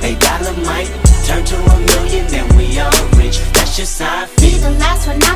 They dynamite, turn to a million, and we all rich. That's just how I feel. Be the last one.